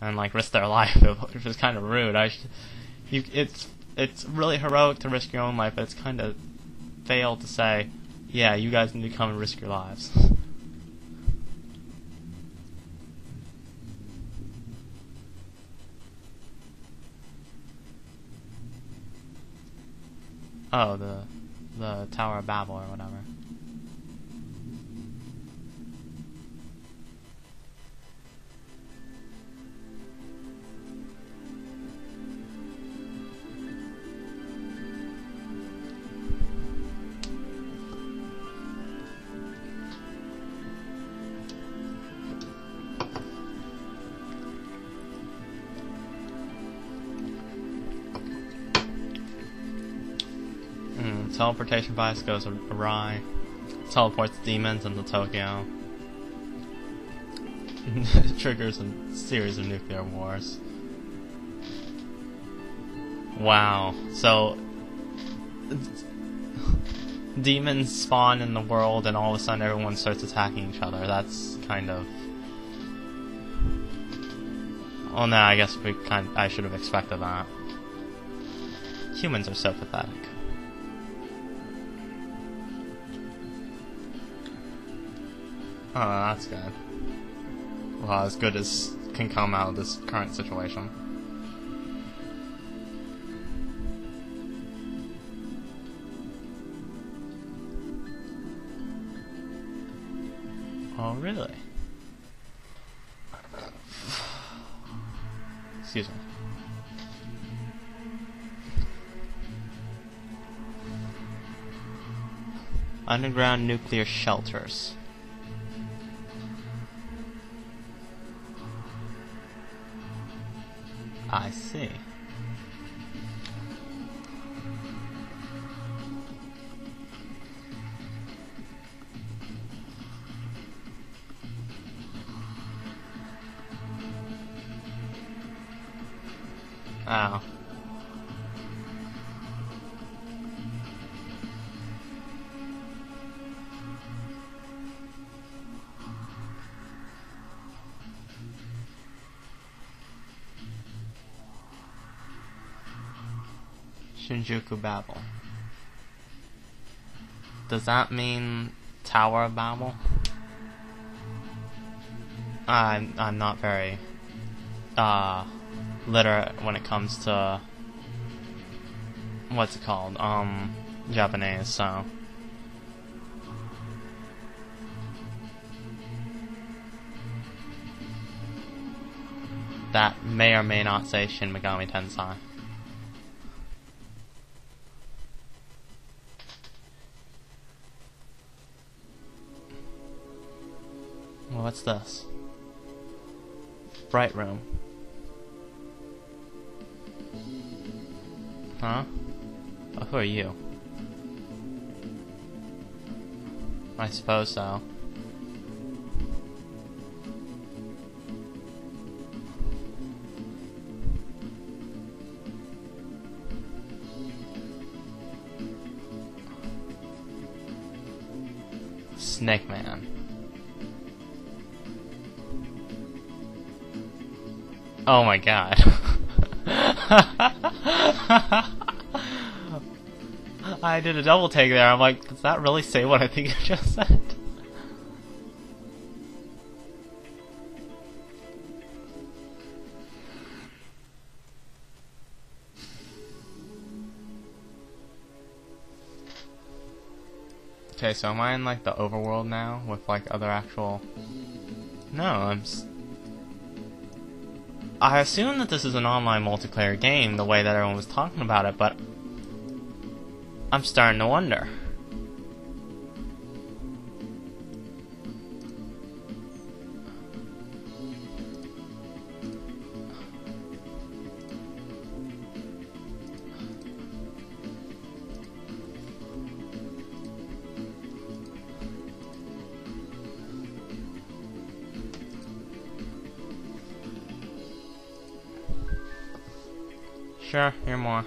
and like risk their life. It was kind of rude. I, you, it's it's really heroic to risk your own life, but it's kind of fail to say, yeah, you guys need to come and risk your lives. oh, the the Tower of Babel or whatever. Teleportation device goes awry. Teleports demons into Tokyo. Triggers a series of nuclear wars. Wow. So demons spawn in the world and all of a sudden everyone starts attacking each other. That's kind of Well no, I guess we kind I should have expected that. Humans are so pathetic. Oh, that's good. Well, as good as can come out of this current situation. Oh, really? Excuse me. Underground nuclear shelters. I see. Oh. Shinjuku Babel. Does that mean Tower of Babel? I'm I'm not very uh literate when it comes to what's it called? Um Japanese, so that may or may not say Shin Megami Tensei. What's this? Bright room. Huh? Oh, who are you? I suppose so. Snake Man. Oh my god. I did a double take there. I'm like, does that really say what I think it just said? Okay, so am I in like the overworld now with like other actual? No, I'm. I assume that this is an online multiplayer game, the way that everyone was talking about it, but I'm starting to wonder. Sure, hear more.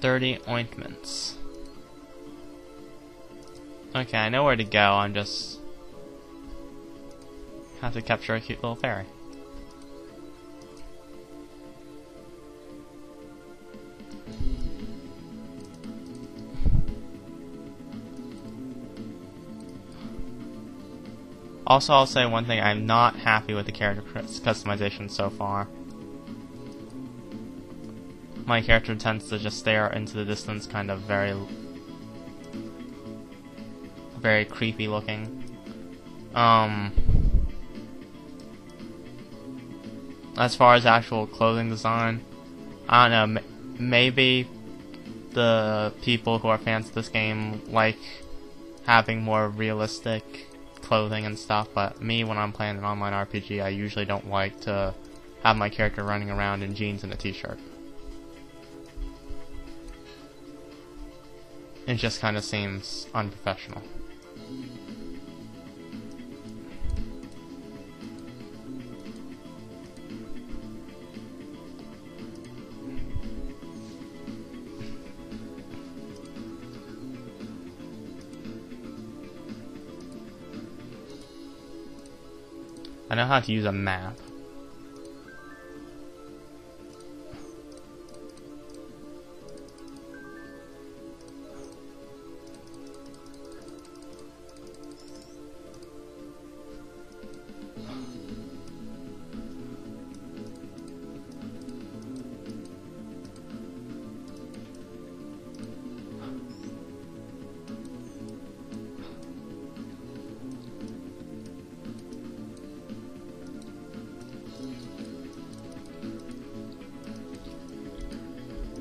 30 ointments. Okay, I know where to go, I'm just... Have to capture a cute little fairy. Also, I'll say one thing, I'm not happy with the character customization so far. My character tends to just stare into the distance, kind of very very creepy looking. Um, as far as actual clothing design, I don't know. maybe the people who are fans of this game like having more realistic clothing and stuff, but me, when I'm playing an online RPG, I usually don't like to have my character running around in jeans and a t-shirt. It just kind of seems unprofessional. I know how to use a map.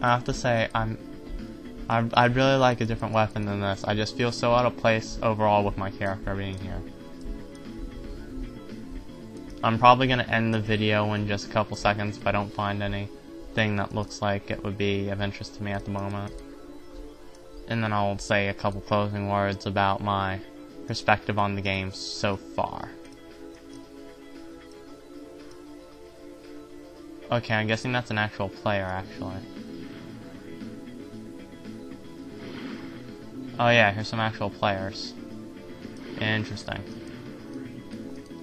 I have to say, I'm, I, I'd really like a different weapon than this. I just feel so out of place overall with my character being here. I'm probably going to end the video in just a couple seconds if I don't find anything that looks like it would be of interest to me at the moment. And then I'll say a couple closing words about my perspective on the game so far. Okay, I'm guessing that's an actual player, actually. Oh yeah, here's some actual players. Interesting.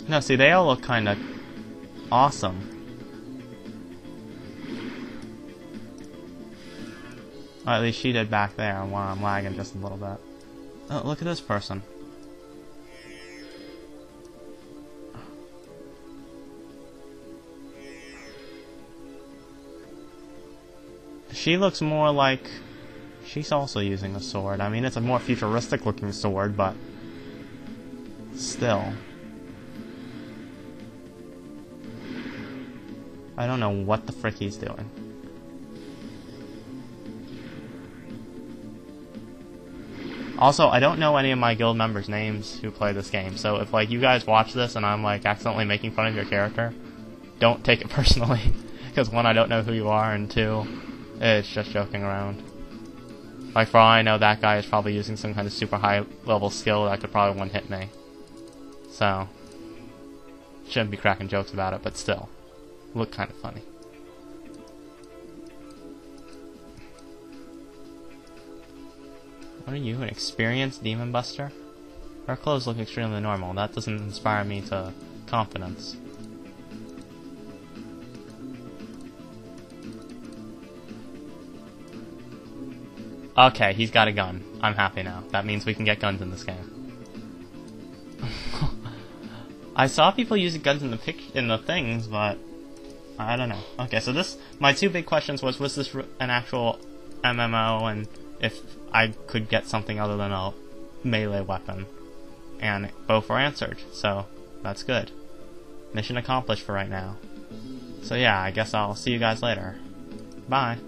No, see, they all look kind of awesome. Or at least she did back there while I'm lagging just a little bit. Oh, look at this person. She looks more like She's also using a sword. I mean, it's a more futuristic looking sword, but still. I don't know what the frick he's doing. Also, I don't know any of my guild members' names who play this game, so if like you guys watch this and I'm like accidentally making fun of your character, don't take it personally. Because one, I don't know who you are, and two, it's just joking around. Like, for all I know, that guy is probably using some kind of super high level skill that could probably one hit me. So, shouldn't be cracking jokes about it, but still, look kind of funny. What are you, an experienced demon buster? Her clothes look extremely normal. That doesn't inspire me to confidence. Okay, he's got a gun. I'm happy now. That means we can get guns in this game. I saw people using guns in the pic- in the things, but I don't know. Okay, so this my two big questions was was this an actual MMO and if I could get something other than a melee weapon, and both were answered. So that's good. Mission accomplished for right now. So yeah, I guess I'll see you guys later. Bye.